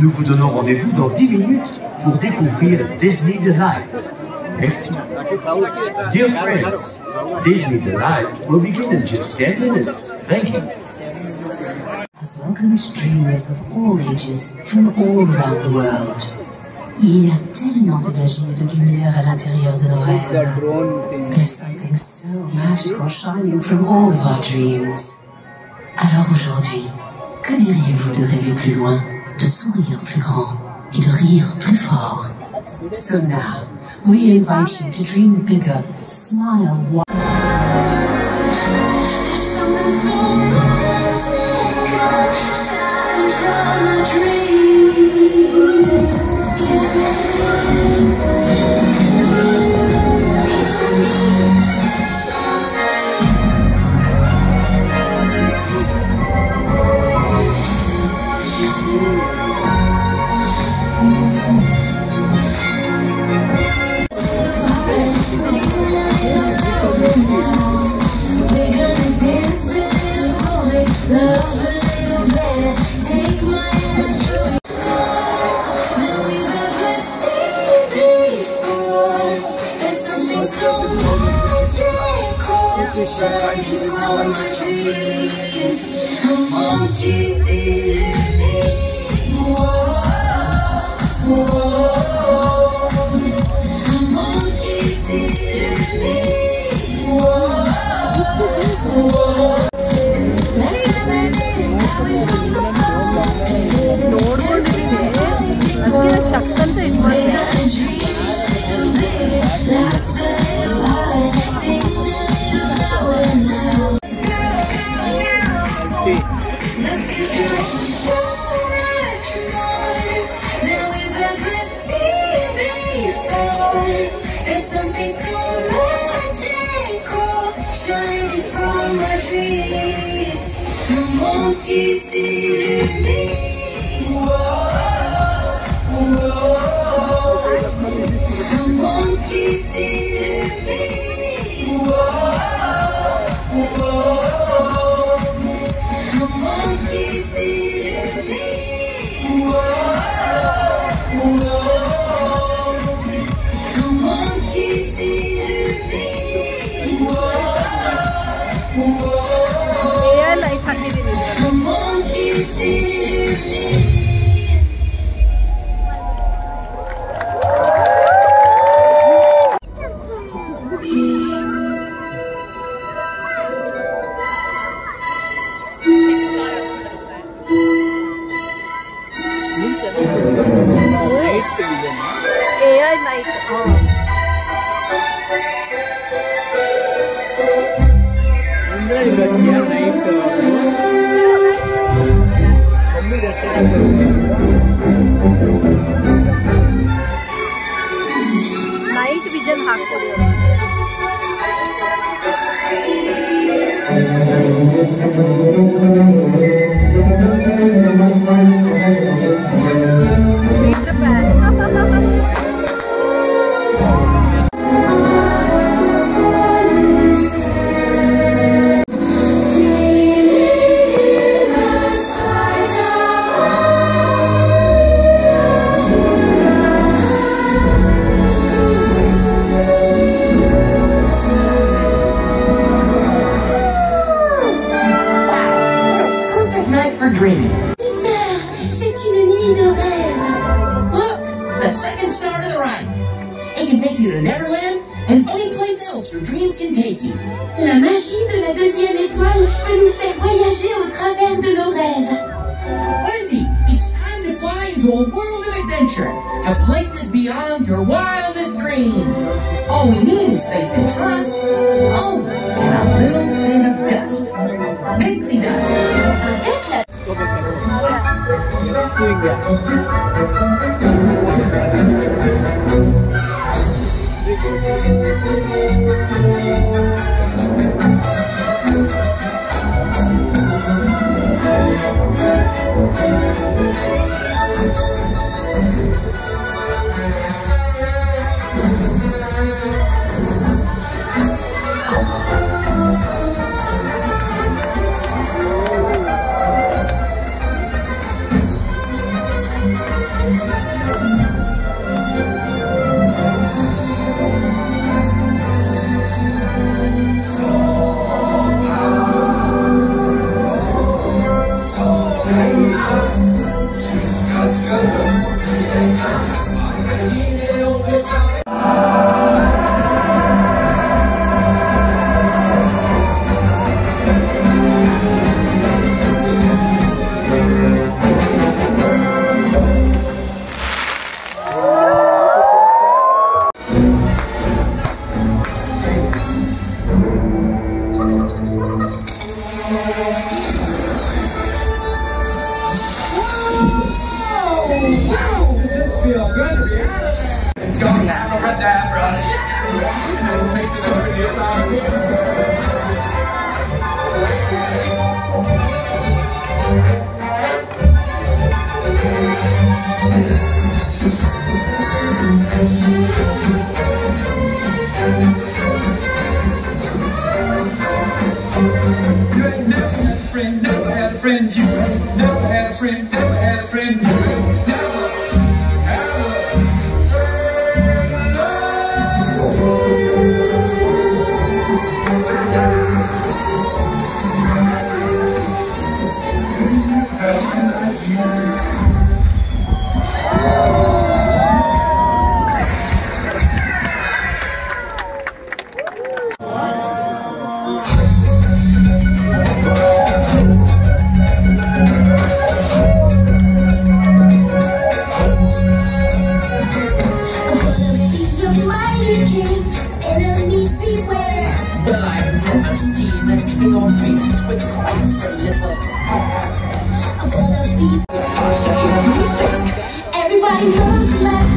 Nous vous donnons rendez-vous dans 10 minutes pour découvrir Disney Delight. Merci. Dear friends, Disney Delight will begin in just 10 minutes. Thank you. has welcomed dreamers of all ages from all around the world. Il y a tellement de magie et de lumière à l'intérieur de nos rêves. There's something so magical shining from all of our dreams. Alors aujourd'hui, que diriez-vous? Rêver plus loin, de sourire plus grand et de rire plus fort? So now, we invite you to dream bigger, smile wider. Dreams. Shining from our dreams. Come on, easy me. Shining from our dreams. Come on, see me. Whoa. Night vision हाँ can take you to Neverland and any place else your dreams can take you. La magie de la deuxième étoile peut nous faire voyager au travers de nos rêves. Wendy, it's time to fly into a world of adventure, to places beyond your wildest dreams. All we need is faith and trust. Oh, and a little bit of dust. Pixie dust. Swing. Thank Hallelujah. Avec la You ain't never had a friend, never had a friend. You ain't never had a friend, never had a friend. You Faces with quite little hair. I'm gonna be. Everybody knows.